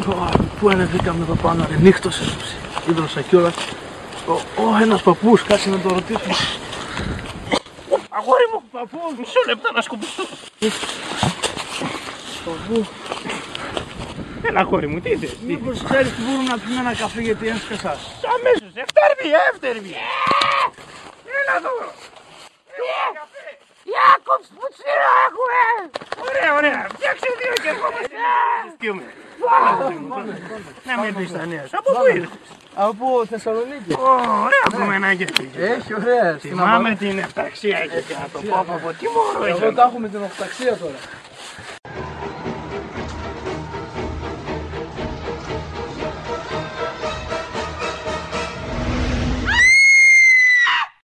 Αφού ανεβήκαμε εδώ πάνω, ρε, νύχτωσε το ψι. Ήδρωσα κιόλας. Ω, ω, ένας παππούς, κάτσε να το ρωτήσουμε. Αγόρι μου, παππούς, Μισό λεπτό να σκουπιστώ. παππού. Έλα κόρη μου, τι θες. τι- Μήπως ξέρεις που μπορούμε να πιούμε ένα καφέ γιατί έσκασα. Αμέσως, ευτέρβη, εύτερβη. Έλα εδώ. Ιάκωβς που τσίρα έχουμε! Ωραία, ωραία. Φτιάξε δύο και ερχόμαστε να συζητήσουμε. Να με πεις τα νέα σου. Από πού ήρθες; Από Θεσσαλονίκη. Ωραία κομμενάκια πήγες. Έχει ωραία. Θυμάμαι την ευταξία εκεί και να το πω από τι μωρό Εγώ είσαι. τα έχω με την οχταξία τώρα.